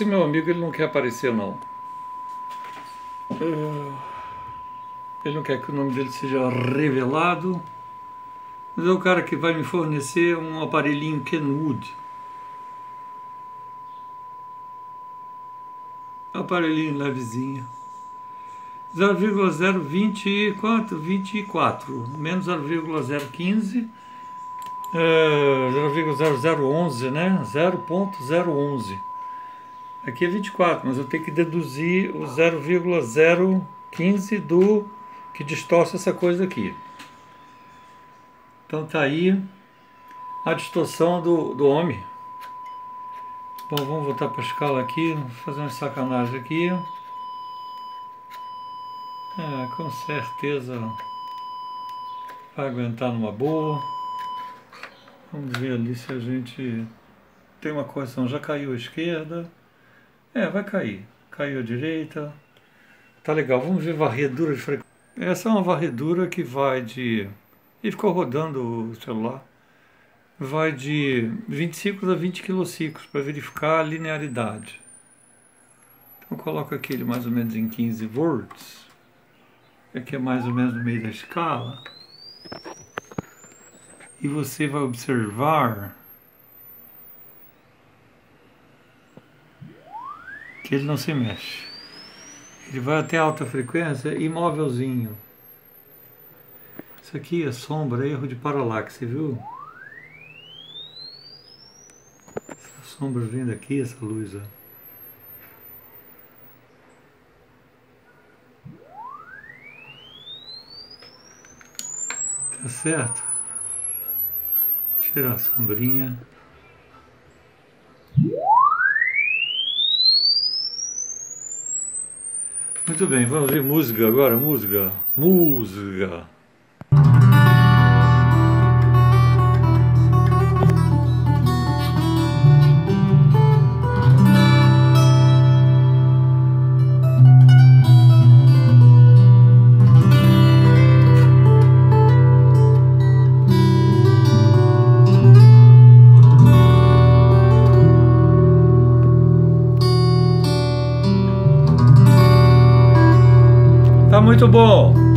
esse meu amigo ele não quer aparecer não. É, ele não quer que o nome dele seja revelado. Mas é o cara que vai me fornecer um aparelhinho Kenwood. Aparelhinho levezinho. 0,020 quanto? 24 menos 0,015 é, 0,0011 né 0.011 aqui é 24 mas eu tenho que deduzir o 0,015 do que distorce essa coisa aqui então tá aí a distorção do, do homem bom vamos voltar para a escala aqui fazer uma sacanagem aqui é, com certeza vai aguentar numa boa. Vamos ver ali se a gente tem uma correção. Já caiu a esquerda. É, vai cair. Caiu a direita. Tá legal. Vamos ver varredura de frequência. Essa é uma varredura que vai de. E ficou rodando o celular. Vai de 25 a 20 quilociclos para verificar a linearidade. Então coloco aquele mais ou menos em 15 volts aqui é mais ou menos no meio da escala, e você vai observar que ele não se mexe. Ele vai até alta frequência imóvelzinho. Isso aqui é sombra, erro de paralaxe, viu? Essa sombra vindo aqui, essa luz, ó. Tá certo? Tirar a sombrinha. Muito bem, vamos ver música agora, música, música. Muito bom.